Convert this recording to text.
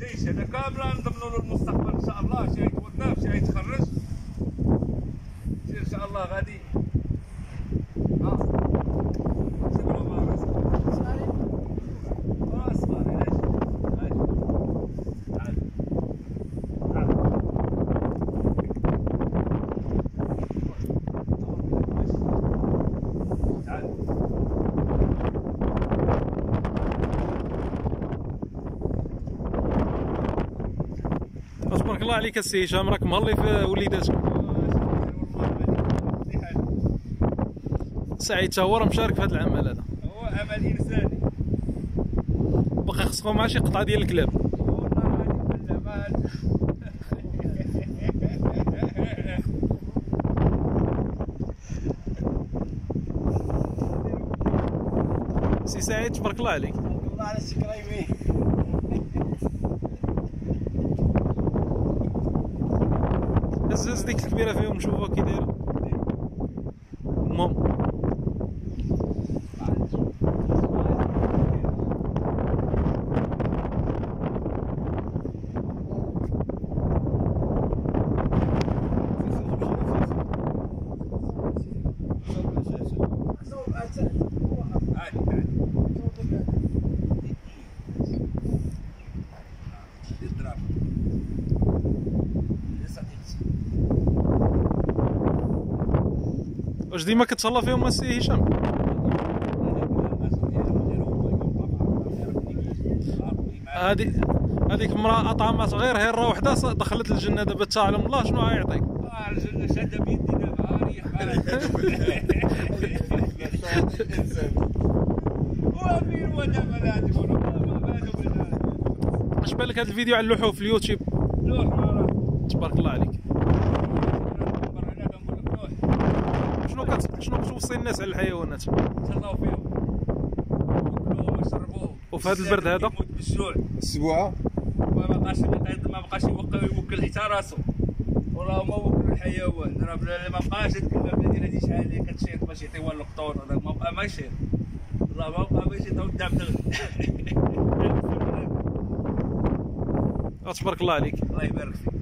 ليش؟ هذا كامل نضمنوا له المستقبل. تبارك الله عليك السي هشام راك مهلي في وليداتك. سعيد هو راه مشارك في هذا العمل هذا؟ هو عمل إنساني. باقي خصكم مع شي قطعة ديال الكلاب. سي سعيد تبارك الله عليك. الله على às vezes tem que vir a ver um jogo aqui dentro. Uma, واش ديما كتهلا فيهم السي هشام هادي هذيك المراه اطعمت غير هيره وحده دخلت الجنه دابا تعلم الله شنو غيعطيك الجنة شادة بيدي دابا بالله اش بالك هذا الفيديو على اللوحو في اليوتيوب تبارك الله عليك كت... شنو كتوصي الناس على الحيوانات؟ تهلاو فيهم. وكلوهم وشربوهم وفي هذا البرد هذا؟ يموت بالجوع السبوعه ما بقاش ما بقاش يوكل حتى راسو وراه ما وكلوا الحيوان. راه بلا ما بقاش الكلمة ديال هادي شحال اللي كتشيط باش يعطيوها القطور هذاك. ما بقى ما يشيط والله ما بقى ما يشيط قدام دغري تبارك الله عليك. الله يبارك فيك.